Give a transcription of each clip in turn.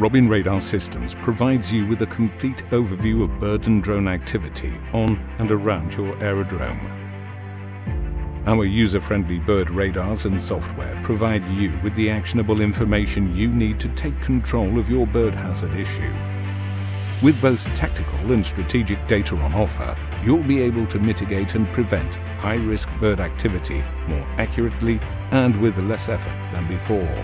Robin Radar Systems provides you with a complete overview of bird and drone activity on and around your aerodrome. Our user-friendly bird radars and software provide you with the actionable information you need to take control of your bird hazard issue. With both tactical and strategic data on offer, you'll be able to mitigate and prevent high-risk bird activity more accurately and with less effort than before.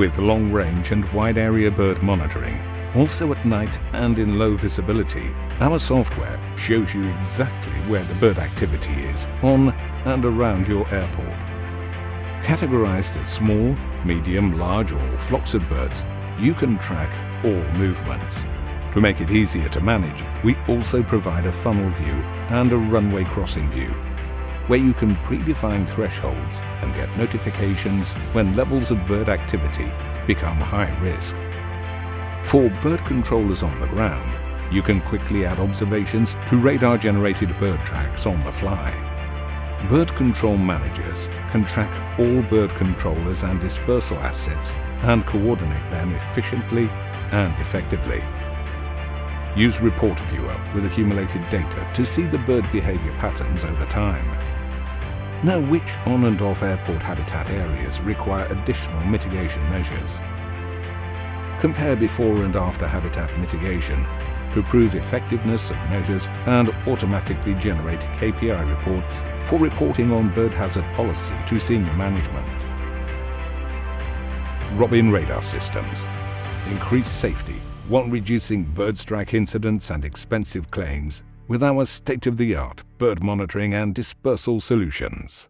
With long-range and wide-area bird monitoring, also at night and in low visibility, our software shows you exactly where the bird activity is on and around your airport. Categorized as small, medium, large or flocks of birds, you can track all movements. To make it easier to manage, we also provide a funnel view and a runway crossing view, where you can predefine thresholds and get notifications when levels of bird activity become high risk. For bird controllers on the ground, you can quickly add observations to radar-generated bird tracks on the fly. Bird control managers can track all bird controllers and dispersal assets and coordinate them efficiently and effectively. Use Report Viewer with accumulated data to see the bird behavior patterns over time. Know which on and off airport habitat areas require additional mitigation measures. Compare before and after habitat mitigation to prove effectiveness of measures and automatically generate KPI reports for reporting on bird hazard policy to senior management. Robin Radar Systems. Increase safety while reducing bird strike incidents and expensive claims with our state-of-the-art bird monitoring and dispersal solutions.